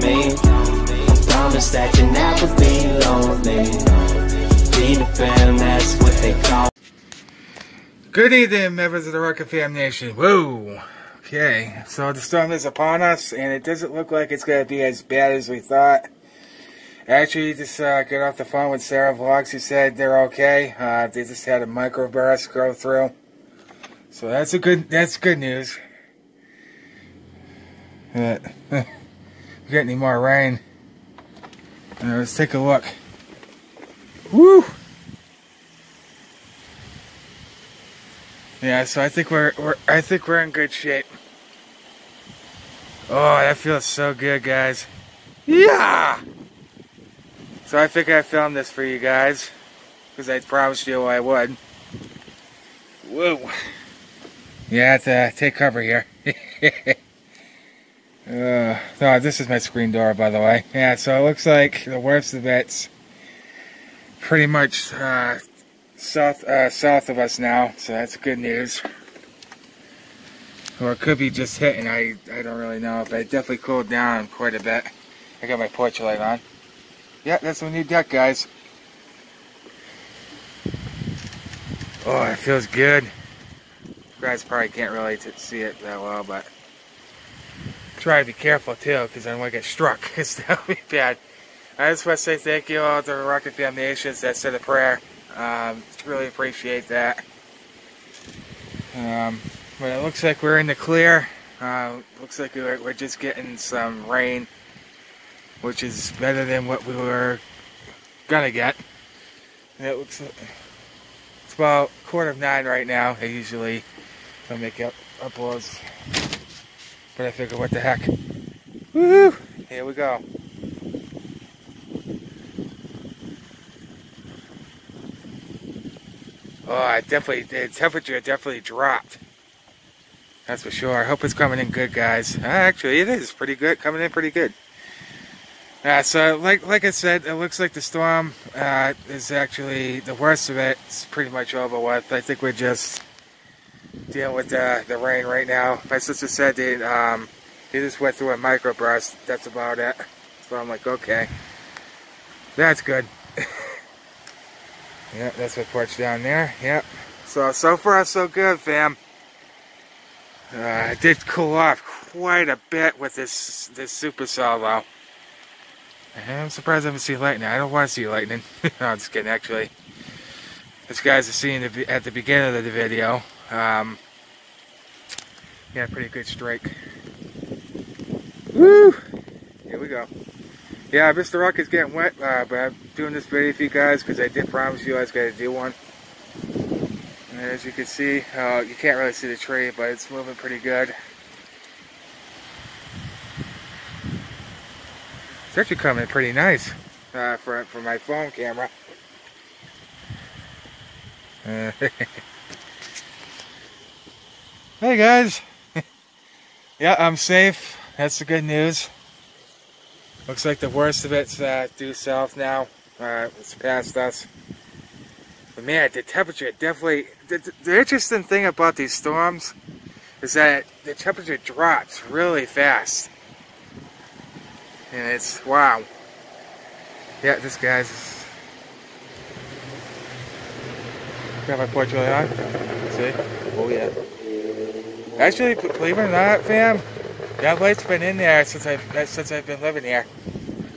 me. I promise that you never be lonely. That's what they call Good evening, members of the Rocker Fam Nation. Whoa. Okay, so the storm is upon us, and it doesn't look like it's going to be as bad as we thought. Actually, just uh, got off the phone with Sarah Vlogs, who said they're okay. Uh, they just had a microburst go through. So that's a good, that's good news. We get any more rain. Uh, let's take a look. Woo! Yeah, so I think we're, we're I think we're in good shape. Oh, that feels so good, guys. Yeah. So I think I filmed this for you guys because I promised you I would. Whoa. Yeah, to take cover here. uh, no, this is my screen door, by the way. Yeah, so it looks like the worst of it's pretty much uh, south uh, south of us now, so that's good news. Or it could be just hitting, I, I don't really know, but it definitely cooled down quite a bit. I got my porch light on. Yeah, that's my new deck, guys. Oh, it feels good. You guys probably can't really see it that well, but try to be careful too, because I don't want to get struck, because that would be bad. I just want to say thank you all to the Rocker Fam Nations that said a prayer. Um, really appreciate that. Um, but it looks like we're in the clear. Uh, looks like we're, we're just getting some rain, which is better than what we were gonna get. It looks like it's about quarter of nine right now. I usually don't make up uploads, but I figure, what the heck? Woo! Here we go. Oh, it definitely, the temperature definitely dropped. That's for sure. I hope it's coming in good, guys. Actually, it is pretty good. Coming in pretty good. Yeah, so like like I said, it looks like the storm uh, is actually the worst of it. It's pretty much over with. I think we're just dealing with the, the rain right now. My sister said they, um, they just went through a microburst. That's about it. So I'm like, okay. That's good. Yeah, that's my porch down there. Yep. So, so far so good, fam. Uh, I did cool off quite a bit with this this supercell, though. I'm surprised I haven't seen lightning. I don't want to see lightning. no, I'm just kidding, actually. This guys are seeing at the beginning of the video, um, yeah, pretty good strike. Woo! Here we go. Yeah, Mr. Rock is getting wet, uh, but I'm doing this video for you guys because I did promise you I was going to do one. And as you can see, uh, you can't really see the tree, but it's moving pretty good. It's actually coming pretty nice uh, for, for my phone camera. Hey guys! yeah, I'm safe. That's the good news. Looks like the worst of it's uh, due south now. Uh, it's past us. But man, the temperature definitely... The, the interesting thing about these storms is that the temperature drops really fast. And it's... Wow. Yeah, this guy's... Got my porch really on. See? Oh yeah. Actually, believe it or not, fam, that light's been in there since I've since I've been living here.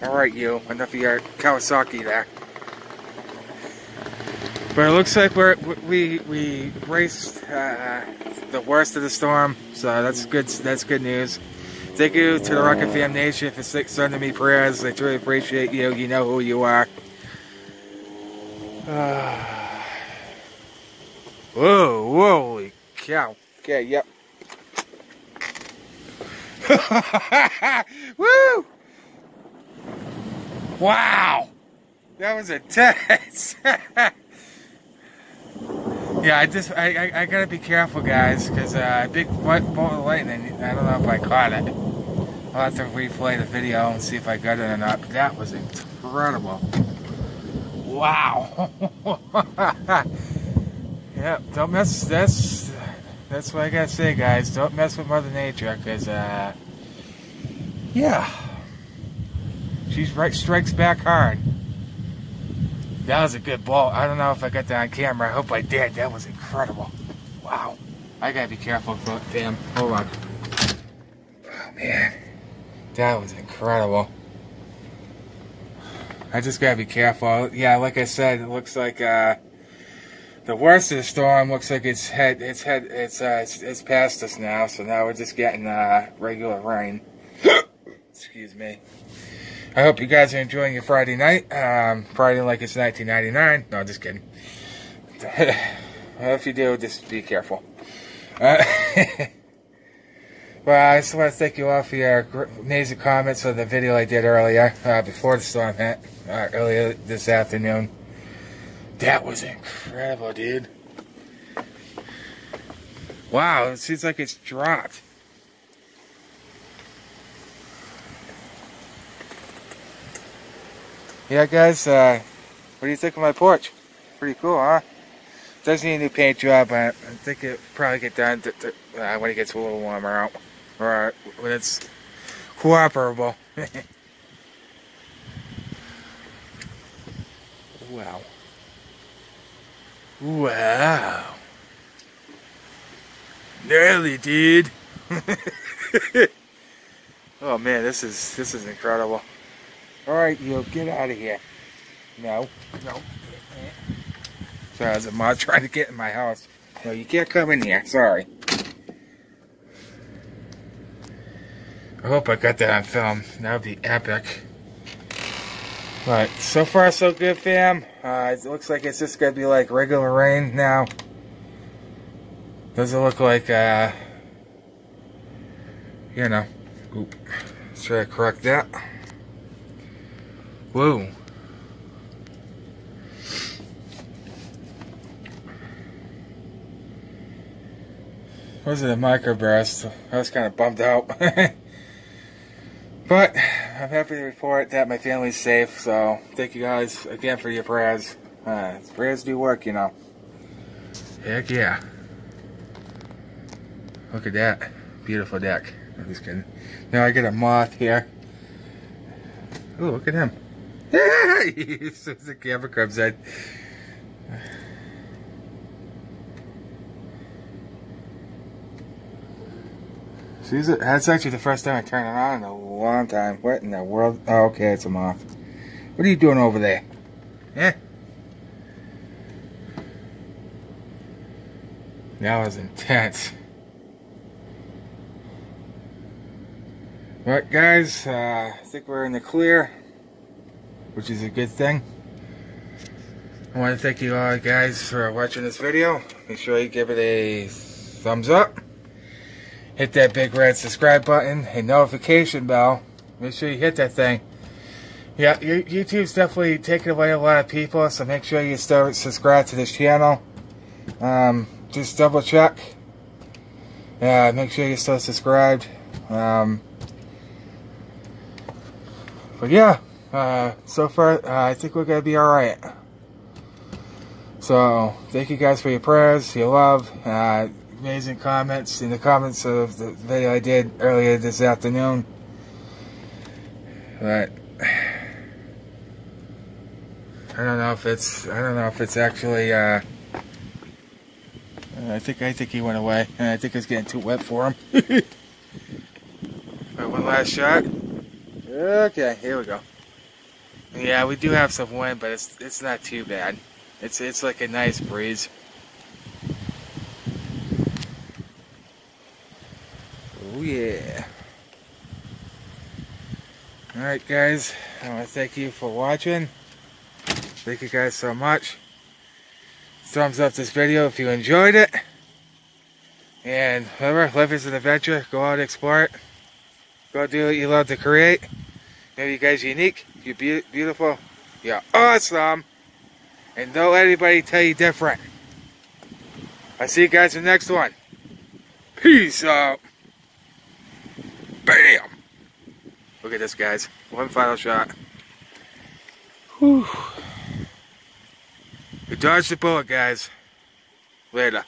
All right, you. Enough of your Kawasaki there. But it looks like we're we we braced uh, the worst of the storm, so that's good. That's good news. Thank you to the Rocker Fam Nation for sending me prayers. I truly appreciate you. You know who you are. Uh, whoa, holy cow. Okay, yep. Woo! Wow! That was intense. yeah, I just I, I, I gotta be careful, guys, because uh, big bolt of lightning. I don't know if I caught it. I'll have to replay the video and see if I got it or not. That was incredible. Wow. yeah, don't mess. That's that's what I gotta say, guys. Don't mess with Mother Nature, because, uh, yeah, She's right strikes back hard. That was a good ball. I don't know if I got that on camera. I hope I did. That was incredible. Wow. I gotta be careful, fam. Hold on. Oh man. That was incredible. I just gotta be careful. Yeah, like I said, it looks like uh, the worst of the storm looks like it's head, it's head, it's uh, it's, it's past us now. So now we're just getting uh, regular rain. Excuse me. I hope you guys are enjoying your Friday night. Um, Friday like it's 1999. No, just kidding. if you do, just be careful. Uh, well, I just want to thank you all for your amazing comments on the video I did earlier, uh, before the storm hit, uh, earlier this afternoon. That was incredible, dude. Wow, it seems like it's dropped. Yeah, guys, uh, what do you think of my porch? Pretty cool, huh? Does need a new paint job, but I think it probably get done uh, when it gets a little warmer out. Or when it's cooperable. wow. Wow. Gnarly, dude. oh man, this is this is incredible. Alright, you get out of here. No, no. So as a mob trying to get in my house. No, you can't come in here. Sorry. I hope I got that on film. That would be epic. But so far so good, fam. Uh, it looks like it's just gonna be like regular rain now. Doesn't look like, uh, you know. Oop. Let's try to correct that. Whoa. Was it a microburst? I was kind of bummed out. but I'm happy to report that my family's safe. So thank you guys again for your prayers. Uh, prayers do work, you know. Heck yeah. Look at that. Beautiful deck. I'm just kidding. Now I get a moth here. Oh, look at him. He's the camera comes in. See, that's actually the first time I turn it on in a long time. What in the world? Oh, okay, it's a moth. What are you doing over there? Yeah. That was intense. Alright guys, uh, I think we're in the clear which is a good thing. I want to thank you all guys for watching this video. Make sure you give it a thumbs up. Hit that big red subscribe button and notification bell. Make sure you hit that thing. Yeah, YouTube's definitely taking away a lot of people, so make sure you still subscribe to this channel. Um, just double check. Yeah, make sure you're still subscribed. Um, but yeah. Uh, so far, uh, I think we're to be alright. So, thank you guys for your prayers, your love, uh, amazing comments in the comments of the video I did earlier this afternoon. But, I don't know if it's, I don't know if it's actually, uh, I think, I think he went away, and I think it's getting too wet for him. one last shot. Okay, here we go. Yeah, we do have some wind, but it's it's not too bad. It's it's like a nice breeze. Oh yeah. Alright guys, I want to thank you for watching. Thank you guys so much. Thumbs up this video if you enjoyed it. And remember, life is an adventure. Go out and explore it. Go do what you love to create. Maybe you guys unique. You're be beautiful. You're awesome. And don't let anybody tell you different. I'll see you guys in the next one. Peace out. Look at this, guys. One final shot. Whew. You dodged the bullet, guys. Later.